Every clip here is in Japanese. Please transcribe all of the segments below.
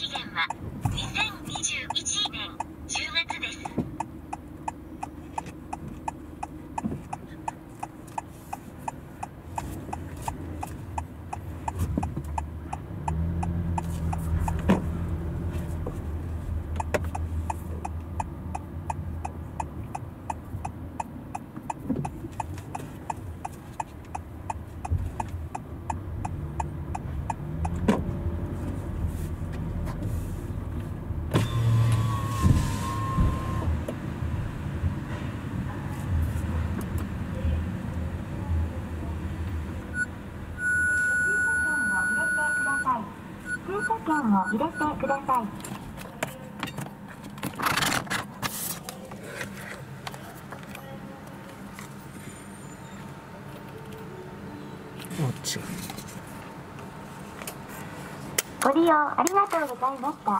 期限は2021車券を入れてください。ご利用ありがとうございました。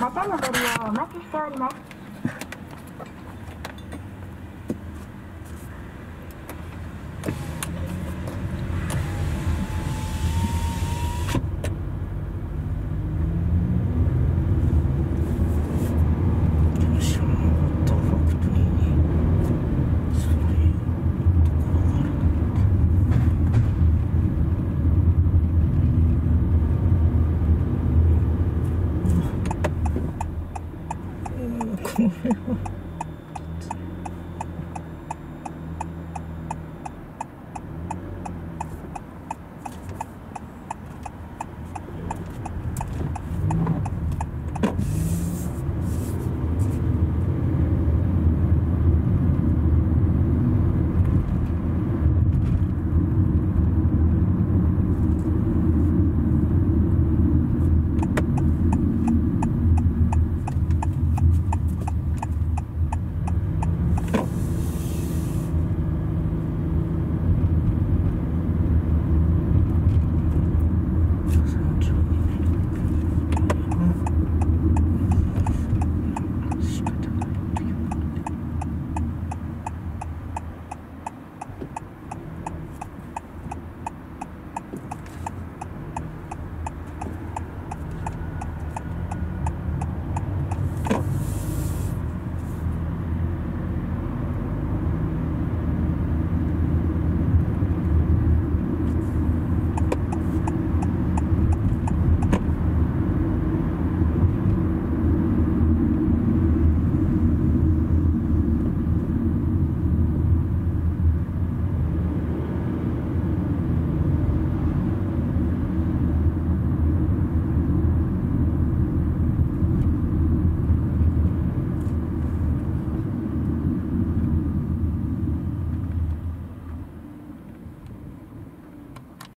またのご利用をお待ちしております。